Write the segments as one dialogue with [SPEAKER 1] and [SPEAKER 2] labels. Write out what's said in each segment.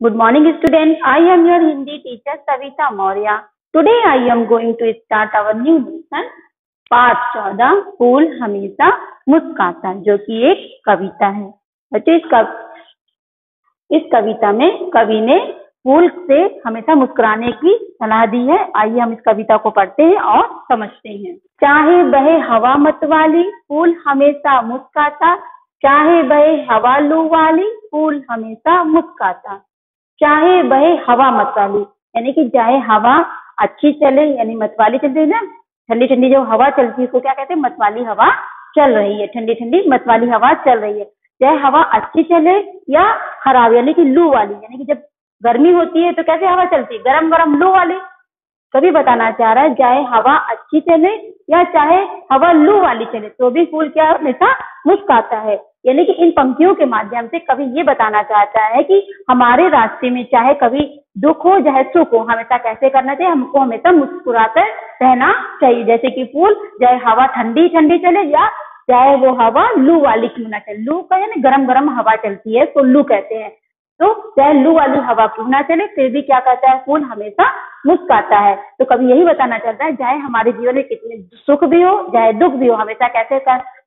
[SPEAKER 1] Good morning, students. I am your Hindi teacher Savita Maurya. Today I am going to start our new lesson. पाठ चौदह फूल हमेशा मुस्काता जो कि एक कविता है बच्चों इस कव... इस कविता में कवि ने फूल से हमेशा मुस्कुराने की सलाह दी है आइए हम इस कविता को पढ़ते हैं और समझते हैं चाहे बहे हवा मत वाली फूल हमेशा मुस्काता चाहे बहे हवा लू वाली फूल हमेशा मुस्काता चाहे बहे हवा मत वाली। यानी कि चाहे हवा अच्छी चले, यानी मतवाली चलती है ना? ठंडी ठंडी जो हवा चलती है, उसको क्या कहते हैं? मतवाली हवा चल रही है। ठंडी ठंडी मतवाली हवा चल रही है। चाहे हवा अच्छी चले या खराब, यानी कि लू वाली। यानी कि जब गर्मी होती है तो कैसे हवा चलती है? गरम गरम लू वाली। कभी बताना चाह रहा है, चाहे हवा अच्छी चले या चाहे हवा लू वाली चले तो भी फूल क्या हमेशा मुस्काता है। यानी कि इन पंक्तियों के माध्यम से कवि ये बताना चाहता है कि हमारे रास्ते में चाहे कभी दुख हो, चाहे सुख हो हमेशा कैसे करना चाहिए? हमको हमेशा मुस्कुराकर रहना चाहिए। जैसे कि फूल, चाहे हवा ठंडी ठंडी चले या चाहे वो हवा लू वाली क्यों ना चले। लू का यानी गर्म गर्म हवा चलती है तो लू कहते हैं। तो चाहे लू वाली हवा क्यों ना चले, फिर भी क्या कहता है? फूल हमेशा मुस्काता है। तो कभी यही बताना चाहता है, चाहे हमारे जीवन में कितने सुख भी हो, चाहे दुख भी हो, हमेशा कैसे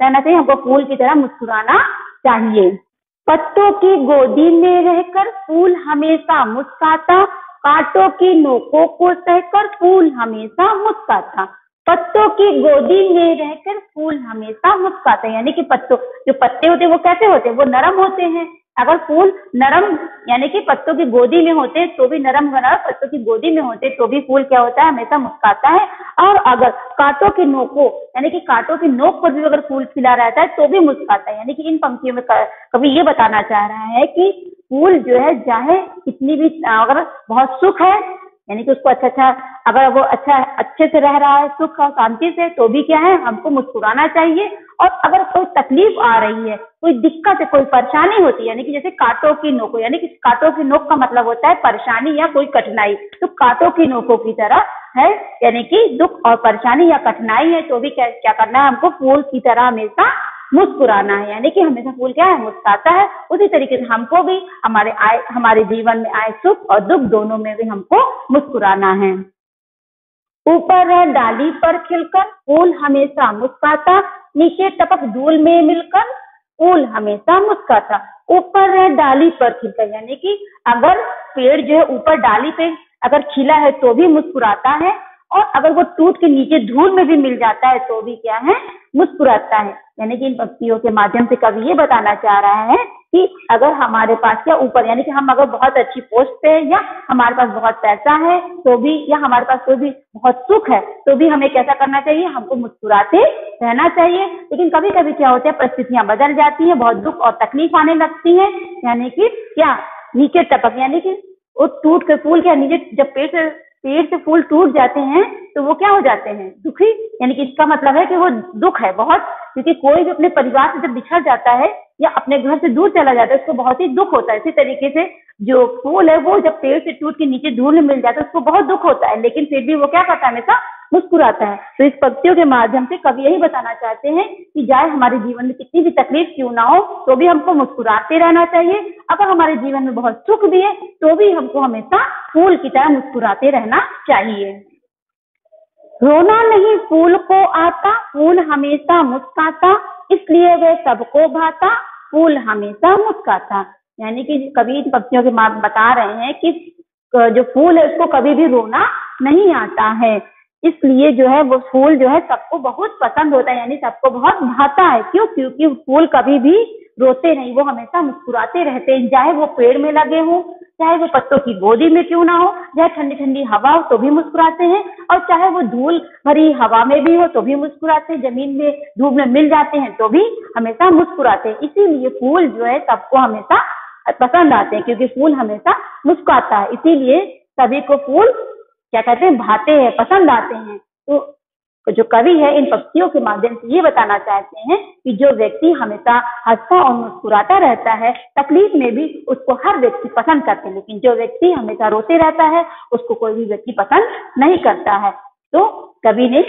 [SPEAKER 1] रहना चाहिए, हमको फूल की तरह मुस्कुराना चाहिए। पत्तों की गोदी में रहकर फूल हमेशा मुस्काता, कांटों की नोकों को सहकर फूल हमेशा मुस्काता। पत्तों की गोदी में रहकर फूल हमेशा मुस्काता यानी कि पत्तों, जो पत्ते होते हैं वो कैसे होते हैं? वो नरम होते हैं। अगर फूल नरम, यानी कि पत्तों की गोदी में होते तो भी नरम बना पत्तों की गोदी में होते तो भी फूल क्या होता है, हमेशा मुस्काता है। और अगर कांटों के नोको, यानी कि कांटों के नोक पर भी अगर फूल खिला रहता है तो भी मुस्काता है। यानी कि इन पंक्तियों में कभी ये बताना चाह रहा है कि फूल जो है, चाहे कितनी भी, अगर बहुत सुख है यानी कि उसको अच्छा अच्छा अगर वो अच्छा अच्छे से रह रहा है, सुख और शांति से तो भी क्या है, हमको मुस्कुराना चाहिए। और अगर कोई तकलीफ़ आ रही है, कोई दिक्कत है कोई परेशानी होती है, यानी कि जैसे कांटों की नोको, यानी कि कांटों की नोक का मतलब होता है परेशानी या कोई कठिनाई तो कांटों की नोकों की तरह है, यानी कि दुख और परेशानी या कठिनाई है तो भी क्या क्या करना है हमको, फूल की तरह हमेशा मुस्कुराना है, यानी कि हमेशा फूल क्या है मुस्कुराता है। उसी तरीके से हमको भी, हमारे आए हमारे जीवन में आए सुख और दुख दोनों में भी हमको मुस्कुराना है। ऊपर है डाली पर खिलकर, फूल हमेशा मुस्काता नीचे टपक धूल में मिलकर, फूल हमेशा मुस्काता ऊपर है डाली पर खिलकर, यानी कि अगर पेड़ जो है ऊपर डाली पे अगर खिला है तो भी मुस्कुराता है। और अगर वो टूट के नीचे धूल में भी मिल जाता है तो भी क्या है? मुस्कुराता है। यानी कि इन पक्षियों के माध्यम से कवि ये बताना चाह रहा है कि अगर हमारे पास क्या ऊपर, यानी कि हम अगर बहुत अच्छी पोस्ट पे या हमारे पास बहुत पैसा है तो भी या हमारे पास कोई भी बहुत सुख है तो भी हमें कैसा करना चाहिए? हमको मुस्कुराते रहना चाहिए। लेकिन कभी कभी क्या होता है, परिस्थितियाँ बदल जाती हैं, बहुत दुख और तकलीफ़ आने लगती है। यानी कि क्या? नीचे टपक, यानी कि वो टूट के फूल के नीचे जब से पेड़ से फूल टूट जाते हैं तो वो क्या हो जाते हैं? दुखी? यानी कि इसका मतलब है कि वो दुख है, बहुत। क्योंकि कोई भी अपने परिवार से जब बिछड़ जाता है या अपने घर से दूर चला जाता है, उसको बहुत ही दुख होता है। इसी तरीके से जो फूल है, वो जब पेड़ से टूट के नीचे धूल मिल जाता है, उसको बहुत दुख होता है। लेकिन फिर भी वो क्या करता है हमेशा? मुस्कुराता है। तो इस पक्षियों के माध्यम से कवि यही बताना चाहते हैं कि जाए हमारे जीवन में कितनी भी तकलीफ़ क्यों ना हो तो भी हमको मुस्कुराते रहना चाहिए। अगर हमारे जीवन में बहुत सुख भी है तो भी हमको हमेशा फूल की तरह मुस्कुराते रहना चाहिए। रोना नहीं फूल को आता, फूल हमेशा मुस्काता, इसलिए वे सबको भाता, फूल हमेशा मुस्काता। यानी कि कभी इन पक्षियों के बता रहे हैं कि, जो फूल है उसको कभी भी रोना नहीं आता है। इसलिए जो है वो फूल जो है सबको बहुत पसंद होता है, यानी सबको बहुत भाता है। क्यों? क्योंकि फूल कभी भी रोते नहीं, वो हमेशा मुस्कुराते रहते हैं। चाहे वो पेड़ में लगे हों, चाहे वो पत्तों की गोदी में क्यों ना हो चाहे ठंडी ठंडी हवा हो तो भी मुस्कुराते हैं। और चाहे वो धूल भरी हवा में भी हो तो भी मुस्कुराते हैं। ज़मीन में धूप में मिल जाते हैं तो भी हमेशा मुस्कुराते हैं। इसीलिए फूल जो है सबको हमेशा पसंद आते हैं, क्योंकि फूल हमेशा मुस्कुराता है। इसीलिए सभी को फूल क्या कहते हैं, भाते हैं, पसंद आते हैं। तो जो कवि है, इन पक्षियों के माध्यम से ये बताना चाहते हैं कि जो व्यक्ति हमेशा हंसता और मुस्कुराता रहता है, तकलीफ़ में भी उसको हर व्यक्ति पसंद करते हैं। लेकिन जो व्यक्ति हमेशा रोते रहता है, उसको कोई भी व्यक्ति पसंद नहीं करता है। तो कवि ने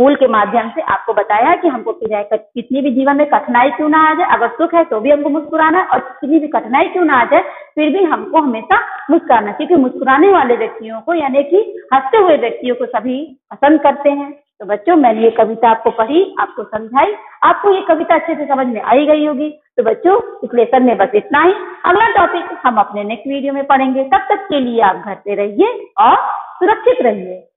[SPEAKER 1] फूल के माध्यम से आपको बताया कि हमको कितनी भी जीवन में कठिनाई क्यों ना आ जाए, अगर सुख है तो भी हमको मुस्कुराना और कितनी भी कठिनाई क्यों ना आ जाए, फिर भी हमको हमेशा मुस्कुराना, क्योंकि मुस्कुराने वाले व्यक्तियों को, यानी कि हँसते हुए व्यक्तियों को सभी पसंद करते हैं। तो बच्चों, मैंने ये कविता आपको पढ़ी, आपको समझाई, आपको ये कविता अच्छे से समझ में आई गई होगी। तो बच्चों, इस लेसन में बस इतना ही। अगला टॉपिक हम अपने नेक्स्ट वीडियो में पढ़ेंगे। तब तक के लिए आप घर पे रहिए और सुरक्षित रहिए।